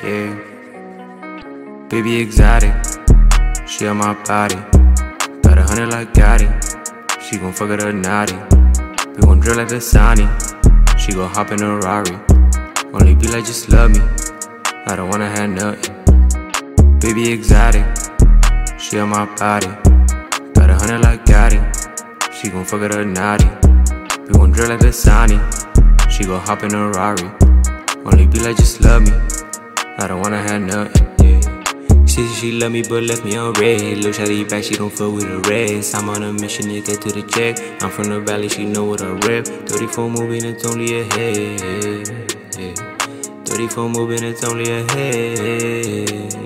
Yeah. Baby exotic, she on my body. Got a hundred like Gotti. She gon' fuck it up naughty. We gon' drill like the Dasani. She gon' hop in a Rari. Only be like, just love me. I don't wanna have nothing. Baby exotic, she on my body. Got a hundred like Gotti. She gon' fuck it up naughty. We gon' drill like the Dasani. She gon' hop in a Rari. Only be like, just love me. I don't wanna have nothing. Yeah. She she love me but left me on red. Little shawty back, she don't fuck with the rest. I'm on a mission to get to the check. I'm from the valley, she know what I rep. 34 moving, it's only a head. Yeah. 34 moving, it's only a head.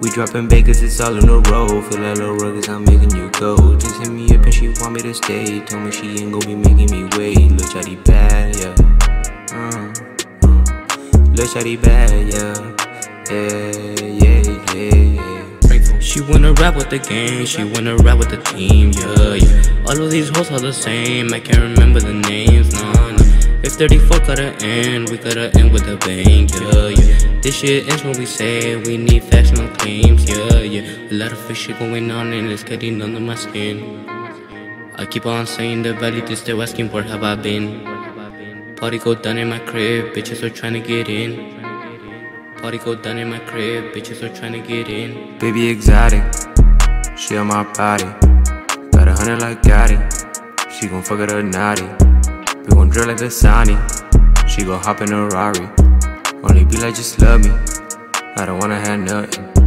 We dropping bakers, it's all in a row. Feel like little ruggers, I'm making you go. Just hit me up and she want me to stay. Told me she ain't gon' be making me wait. Little shawty bad, yeah. Shawty bad, yeah. Yeah, yeah, yeah. She wanna rap with the gang, she wanna rap with the team, yeah, yeah. All of these hoes are the same, I can't remember the names, no, no. If 34 gotta end, we gotta end with a bang, yeah, yeah. This shit ends when we say we need facts, factional claims, yeah, yeah. A lot of shit going on and it's getting under my skin. I keep on saying the valley, they still asking where have I been. Party go down in my crib, bitches are trying to get in. Party go down in my crib, bitches are trying to get in. Baby exotic, she on my body. Got a hundred like Gotti. She gon' fuck it up naughty. We gon' drill like the Dasani. She gon' hop in a Rari. Only be like, just love me. I don't wanna have nothing.